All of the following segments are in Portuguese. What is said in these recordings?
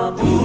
Bababu.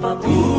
Papa Boo.